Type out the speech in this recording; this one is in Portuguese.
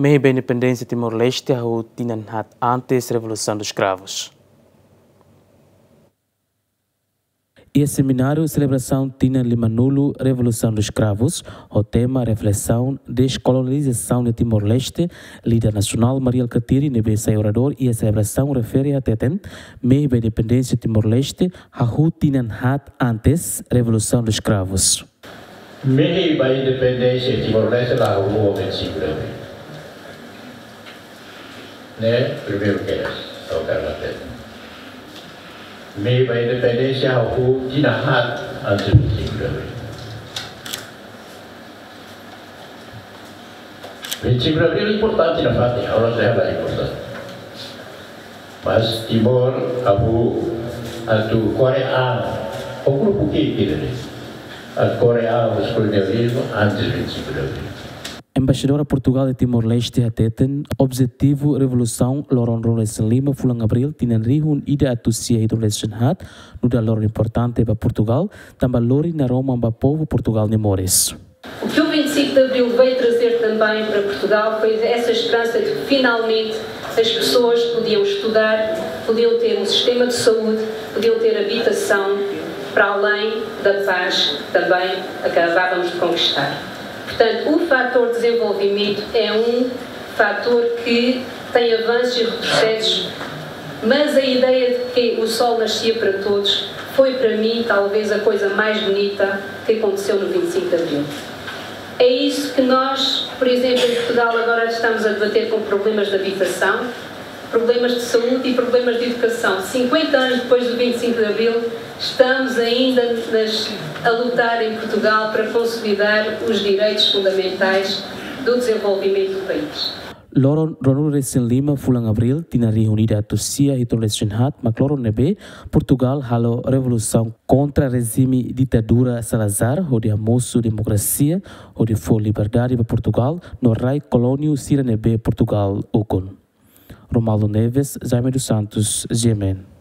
Meio a independência de Timor-Leste, o tinha antes da Revolução dos Escravos. E seminário celebração Tina Limanulo Revolução dos Escravos, o tema reflexão descolonização de Timor-Leste, líder nacional Maria Alcatiri, nebessa orador e a celebração refere a Teten, meio da independência de Timor-Leste, Hahu Tina Hat antes Revolução dos Escravos. Meio da independência de Timor-Leste, lá o se né, primeiro que é o carnaté. Me vai independência ao cu de nahat antes do cinco de abril. O é importante na fatia, a hora de ela é importante. Mas Timor, Abu, Atu, Korea, o grupo que é? A Korea, o escolhimento, antes de abril. Embaixadora Portugal de Timor-Leste hateten objetivo revolução loron roles lima fulang abril tinan rihun ida atusia hidrolesion hat nuda lor importante para Portugal também lori na Roma para povo Portugal de Mores. O que o 25 de Abril veio trazer também para Portugal foi essa esperança de que finalmente as pessoas podiam estudar, podiam ter um sistema de saúde, podiam ter habitação, para além da paz que também acabávamos de conquistar. Portanto, o fator desenvolvimento é um fator que tem avanços e retrocessos, mas a ideia de que o sol nascia para todos foi para mim talvez a coisa mais bonita que aconteceu no 25 de Abril. É isso que nós, por exemplo, em Portugal agora estamos a debater com problemas de habitação, problemas de saúde e problemas de educação. 50 anos depois do 25 de Abril, estamos ainda nas, a lutar em Portugal para consolidar os direitos fundamentais do desenvolvimento do país. Loron Ronald Resen Lima fulang Abril tina reunida Tusia e Hat, Macloro Nebe, Portugal halo revolução contra regime ditadura Salazar, onde a moço democracia, onde foi liberdade para Portugal, no rai colônio Sira Nebe Portugal Ocon. Romaldo Neves, Jaime dos Santos, Gemen.